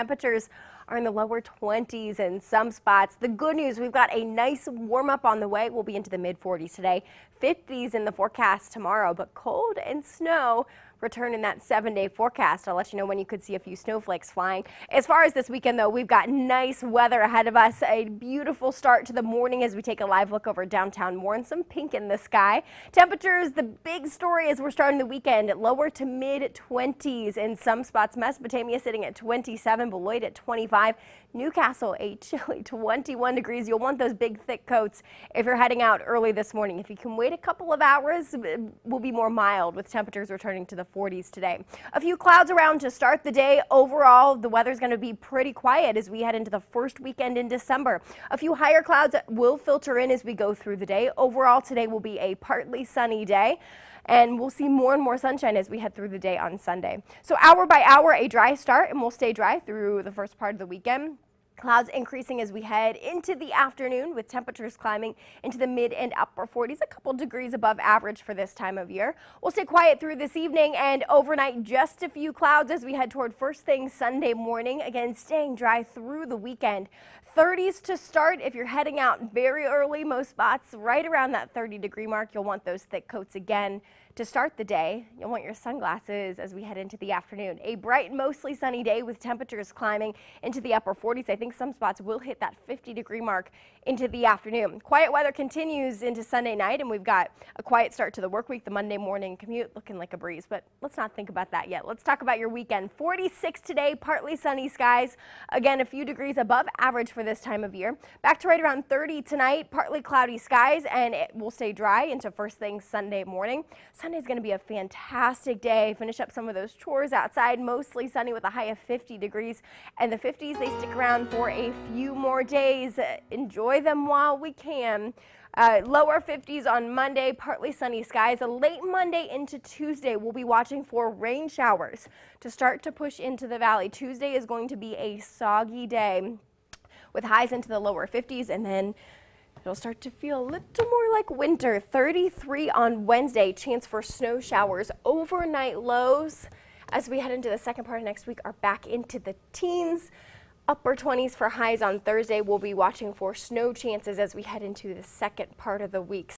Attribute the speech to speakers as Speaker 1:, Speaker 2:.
Speaker 1: Temperatures are in the lower 20s in some spots. The good news, we've got a nice warm up on the way. We'll be into the mid 40s today, 50s in the forecast tomorrow, but cold and snow return in that seven day forecast. I'll let you know when you could see a few snowflakes flying. As far as this weekend, though, we've got nice weather ahead of us. A beautiful start to the morning as we take a live look over downtown Warren. Some pink in the sky. Temperatures, the big story as we're starting the weekend, at lower to mid 20s in some spots. Mesopotamia sitting at 27, Beloit at 25. New Castle, a chilly 21 degrees. You'll want those big, thick coats if you're heading out early this morning. If you can wait a couple of hours, we'll be more mild with temperatures returning to the 40s today. A few clouds around to start the day. Overall, the weather's going to be pretty quiet as we head into the first weekend in December. A few higher clouds will filter in as we go through the day. Overall, today will be a partly sunny day and we'll see more and more sunshine as we head through the day on Sunday. So hour by hour, a dry start, and we'll stay dry through the first part of the weekend. Clouds increasing as we head into the afternoon with temperatures climbing into the mid and upper 40s, a couple degrees above average for this time of year. We'll stay quiet through this evening and overnight just a few clouds as we head toward first thing Sunday morning. Again, staying dry through the weekend. 30s to start if you're heading out very early. Most spots right around that 30 degree mark. You'll want those thick coats again to start the day. You'll want your sunglasses as we head into the afternoon. A bright, mostly sunny day with temperatures climbing into the upper 40s. I think some spots will hit that 50 degree mark into the afternoon. Quiet weather continues into Sunday night, and we've got a quiet start to the work week. The Monday morning commute looking like a breeze, but let's not think about that yet. Let's talk about your weekend. 46 today, partly sunny skies. Again, a few degrees above average for this time of year. Back to right around 30 tonight, partly cloudy skies, and it will stay dry into first thing Sunday morning. Sunday is going to be a fantastic day. Finish up some of those chores outside, mostly sunny with a high of 50 degrees, and the 50s, they stick around for a few more days. Enjoy enjoy them while we can. Uh, lower 50s on Monday, partly sunny skies. A late Monday into Tuesday, we'll be watching for rain showers to start to push into the valley. Tuesday is going to be a soggy day with highs into the lower 50s and then It'll start to feel a little more like winter. 33 on Wednesday, chance for snow showers. Overnight lows as we head into the second part of next week are back into the teens upper 20s for highs on Thursday. We'll be watching for snow chances as we head into the second part of the week.